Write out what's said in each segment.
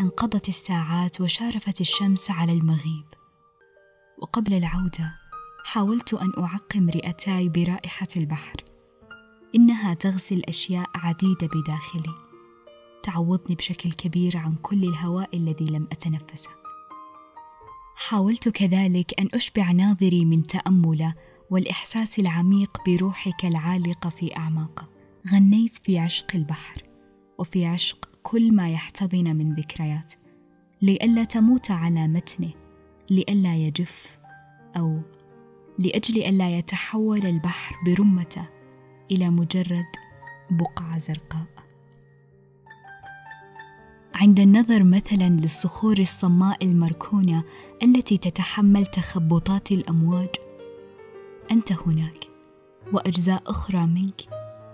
انقضت الساعات وشارفت الشمس على المغيب. وقبل العودة حاولت أن أعقم رئتاي برائحة البحر. إنها تغسل أشياء عديدة بداخلي. تعوضني بشكل كبير عن كل الهواء الذي لم أتنفسه. حاولت كذلك أن أشبع ناظري من تأمله والإحساس العميق بروحك العالقة في أعماقه غنيت في عشق البحر وفي عشق كل ما يحتضن من ذكريات لئلا تموت على متنه لئلا يجف أو لأجل ألا يتحول البحر برمته إلى مجرد بقعة زرقاء. عند النظر مثلا للصخور الصماء المركونة التي تتحمل تخبطات الأمواج أنت هناك وأجزاء أخرى منك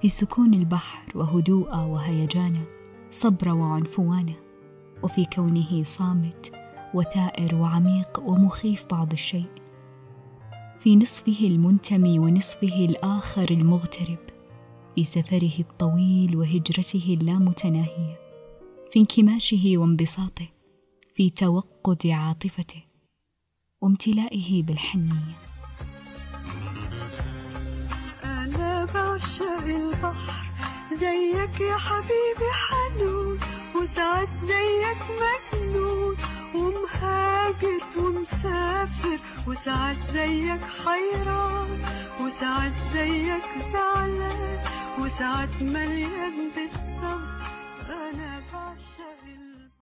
في سكون البحر وهدوءه وهيجانه صبر وعنفوانه وفي كونه صامت وثائر وعميق ومخيف بعض الشيء. في نصفه المنتمي ونصفه الآخر المغترب في سفره الطويل وهجرته اللامتناهية في انكماشه وانبساطه في توقد عاطفته وامتلائه بالحنية. أنا بعشق البحر. زيك يا حبيبي حنون وساعات زيك مجنون ومهاجر ومسافر وساعات زيك حيران وساعات زيك زعلان وساعات مليان